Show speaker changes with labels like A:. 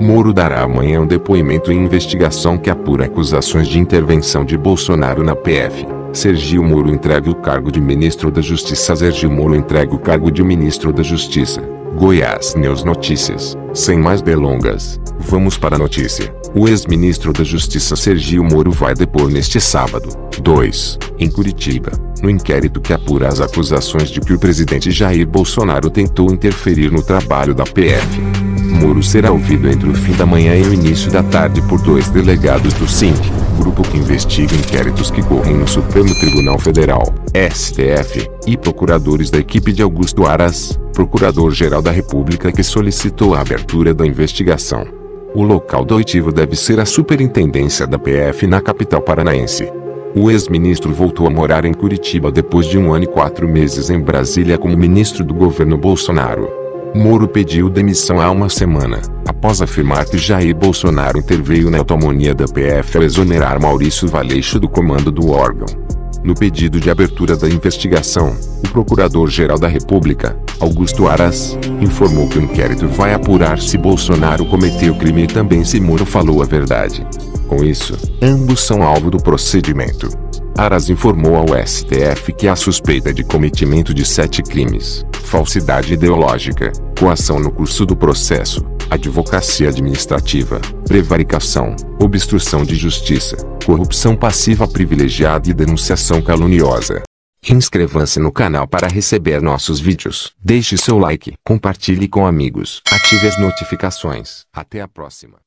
A: Moro dará amanhã um depoimento em investigação que apura acusações de intervenção de Bolsonaro na PF. Sergio Moro entrega o cargo de ministro da Justiça. Sergio Moro entrega o cargo de ministro da Justiça. Goiás News Notícias. Sem mais delongas, vamos para a notícia. O ex-ministro da Justiça Sergio Moro vai depor neste sábado, 2, em Curitiba, no inquérito que apura as acusações de que o presidente Jair Bolsonaro tentou interferir no trabalho da PF. Moro será ouvido entre o fim da manhã e o início da tarde por dois delegados do SINC, grupo que investiga inquéritos que correm no Supremo Tribunal Federal, STF, e procuradores da equipe de Augusto Aras, procurador-geral da República que solicitou a abertura da investigação. O local do oitivo deve ser a superintendência da PF na capital paranaense. O ex-ministro voltou a morar em Curitiba depois de um ano e quatro meses em Brasília como ministro do governo Bolsonaro. Moro pediu demissão há uma semana, após afirmar que Jair Bolsonaro interveio na autonomia da PF ao exonerar Maurício Valeixo do comando do órgão. No pedido de abertura da investigação, o Procurador-Geral da República, Augusto Aras, informou que o inquérito vai apurar se Bolsonaro cometeu crime e também se Moro falou a verdade. Com isso, ambos são alvo do procedimento. Aras informou ao STF que há suspeita de cometimento de sete crimes: falsidade ideológica, coação no curso do processo, advocacia administrativa, prevaricação, obstrução de justiça, corrupção passiva privilegiada e denunciação caluniosa. Inscreva-se no canal para receber nossos vídeos. Deixe seu like, compartilhe com amigos, ative as notificações. Até a próxima.